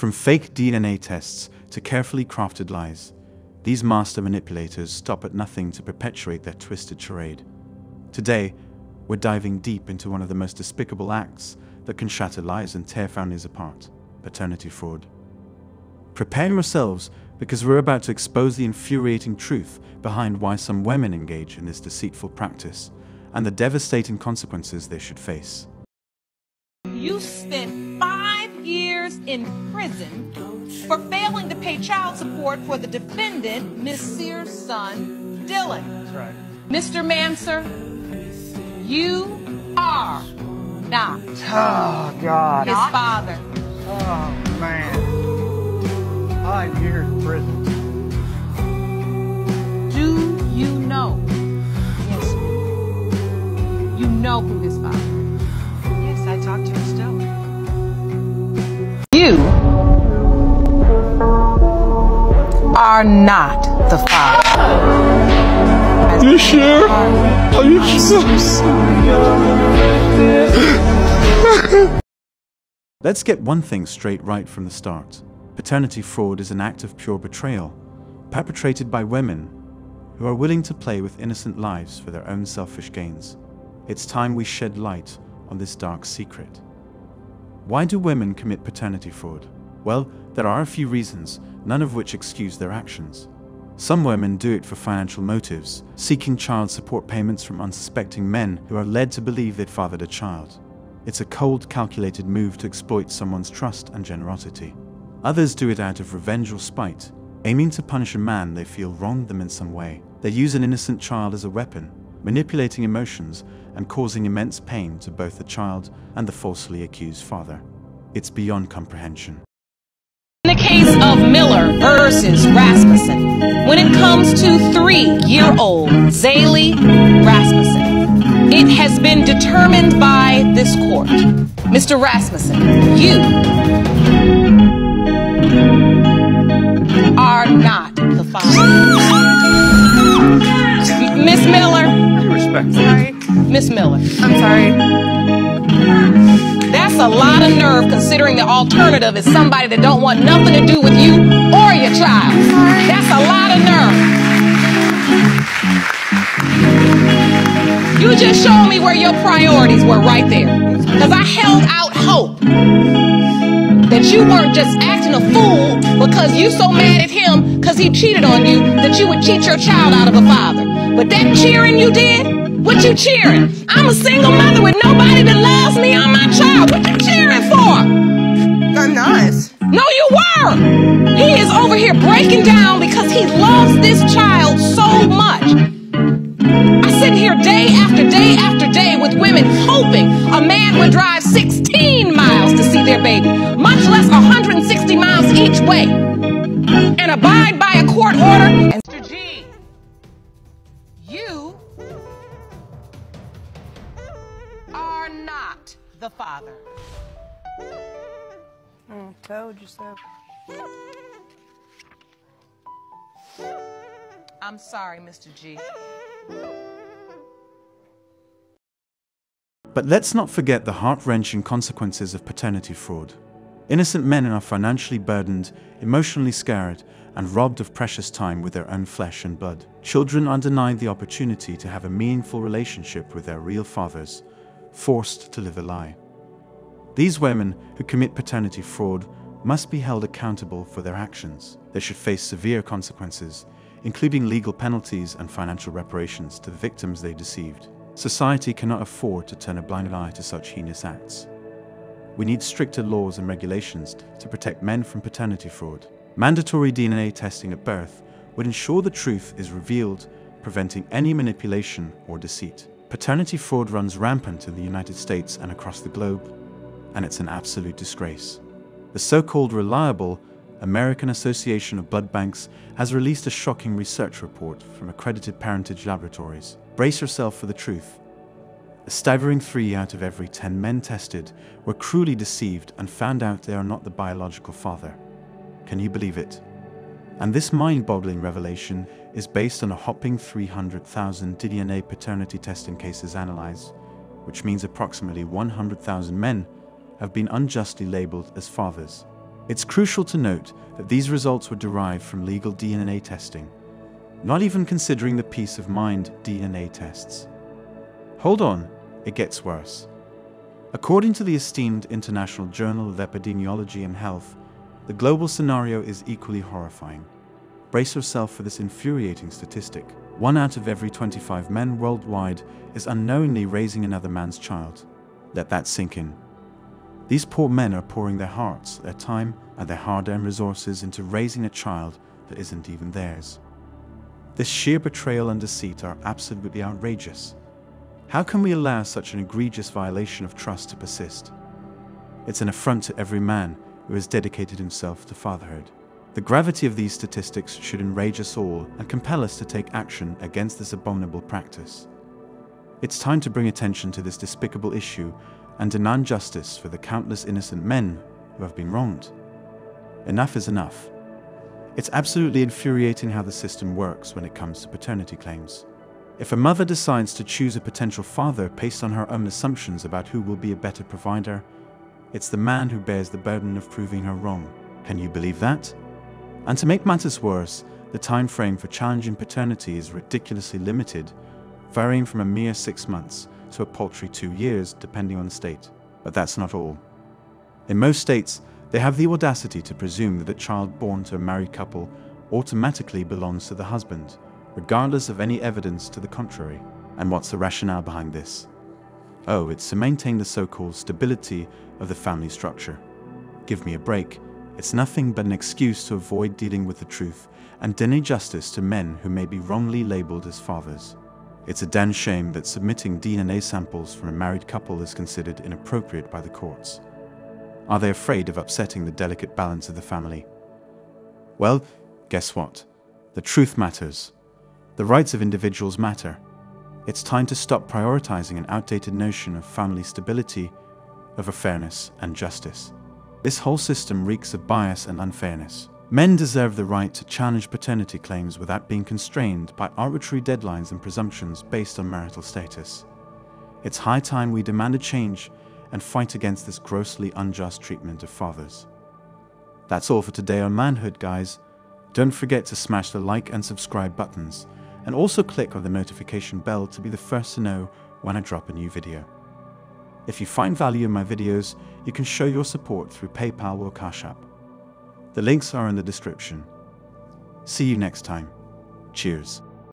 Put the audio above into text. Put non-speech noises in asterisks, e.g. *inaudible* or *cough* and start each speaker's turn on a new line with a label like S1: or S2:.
S1: From fake DNA tests to carefully crafted lies, these master manipulators stop at nothing to perpetuate their twisted charade. Today, we're diving deep into one of the most despicable acts that can shatter lives and tear families apart paternity fraud. Prepare yourselves because we're about to expose the infuriating truth behind why some women engage in this deceitful practice and the devastating consequences they should face.
S2: You spent five years in prison for failing to pay child support for the defendant, Miss Sears' son, Dylan.
S3: That's right.
S2: Mr. Manser, you are not
S3: Oh, God.
S2: his father.
S3: Oh, man. Five years in prison.
S2: Do you know? Yes. You know who his father You are not the father.
S1: You sure? Are you sure? *laughs* Let's get one thing straight right from the start. Paternity fraud is an act of pure betrayal, perpetrated by women who are willing to play with innocent lives for their own selfish gains. It's time we shed light on this dark secret. Why do women commit paternity fraud? Well, there are a few reasons, none of which excuse their actions. Some women do it for financial motives, seeking child support payments from unsuspecting men who are led to believe they'd fathered a child. It's a cold, calculated move to exploit someone's trust and generosity. Others do it out of revenge or spite, aiming to punish a man they feel wronged them in some way. They use an innocent child as a weapon, manipulating emotions and causing immense pain to both the child and the falsely accused father. It's beyond comprehension.
S2: In the case of Miller versus Rasmussen, when it comes to three-year-old Zaylee Rasmussen, it has been determined by this court. Mr. Rasmussen, you are not the father. Miss Miller,
S3: Respect
S4: Sorry.
S2: Miss Miller,
S4: I'm sorry.
S2: that's a lot of nerve considering the alternative is somebody that don't want nothing to do with you or your child. That's a lot of nerve. You just showed me where your priorities were right there. Because I held out hope that you weren't just acting a fool because you so mad at him because he cheated on you that you would cheat your child out of a father. But that cheering you did, what you cheering? I'm a single mother with nobody that loves me or my child. What you cheering for?
S4: I'm not.
S2: No, you were. He is over here breaking down because he loves this child so much. I sit here day after day after day with women hoping a man would drive 16 miles to see their baby, much less 160 miles each way, and abide by a court order. And Mr. G, you not the father.
S4: Told you so.
S2: I'm sorry, Mr. G.
S1: But let's not forget the heart wrenching consequences of paternity fraud. Innocent men are financially burdened, emotionally scarred, and robbed of precious time with their own flesh and blood. Children are denied the opportunity to have a meaningful relationship with their real fathers, forced to live a lie. These women who commit paternity fraud must be held accountable for their actions. They should face severe consequences, including legal penalties and financial reparations to the victims they deceived. Society cannot afford to turn a blind eye to such heinous acts. We need stricter laws and regulations to protect men from paternity fraud. Mandatory DNA testing at birth would ensure the truth is revealed, preventing any manipulation or deceit. Paternity fraud runs rampant in the United States and across the globe, and it's an absolute disgrace. The so called reliable American Association of Blood Banks has released a shocking research report from accredited parentage laboratories. Brace yourself for the truth. A staggering three out of every 10 men tested were cruelly deceived and found out they are not the biological father. Can you believe it? And this mind boggling revelation is based on a hopping 300,000 DNA paternity testing cases analyzed, which means approximately 100,000 men have been unjustly labeled as fathers. It's crucial to note that these results were derived from legal DNA testing, not even considering the peace of mind DNA tests. Hold on, it gets worse. According to the esteemed International Journal of Epidemiology and Health, the global scenario is equally horrifying. Brace yourself for this infuriating statistic. One out of every 25 men worldwide is unknowingly raising another man's child. Let that sink in. These poor men are pouring their hearts, their time, and their hard earned resources into raising a child that isn't even theirs. This sheer betrayal and deceit are absolutely outrageous. How can we allow such an egregious violation of trust to persist? It's an affront to every man who has dedicated himself to fatherhood. The gravity of these statistics should enrage us all and compel us to take action against this abominable practice. It's time to bring attention to this despicable issue and demand justice for the countless innocent men who have been wronged. Enough is enough. It's absolutely infuriating how the system works when it comes to paternity claims. If a mother decides to choose a potential father based on her own assumptions about who will be a better provider, it's the man who bears the burden of proving her wrong. Can you believe that? And to make matters worse, the time frame for challenging paternity is ridiculously limited, varying from a mere six months to a paltry two years, depending on the state. But that's not all. In most states, they have the audacity to presume that a child born to a married couple automatically belongs to the husband, regardless of any evidence to the contrary. And what's the rationale behind this? Oh, it's to maintain the so called stability of the family structure. Give me a break. It's nothing but an excuse to avoid dealing with the truth and deny justice to men who may be wrongly labeled as fathers. It's a damn shame that submitting DNA samples from a married couple is considered inappropriate by the courts. Are they afraid of upsetting the delicate balance of the family? Well, guess what? The truth matters. The rights of individuals matter. It's time to stop prioritizing an outdated notion of family stability over fairness and justice. This whole system reeks of bias and unfairness. Men deserve the right to challenge paternity claims without being constrained by arbitrary deadlines and presumptions based on marital status. It's high time we demand a change and fight against this grossly unjust treatment of fathers. That's all for today on Manhood, guys. Don't forget to smash the like and subscribe buttons, and also click on the notification bell to be the first to know when I drop a new video. If you find value in my videos, you can show your support through PayPal or Cash App. The links are in the description. See you next time. Cheers.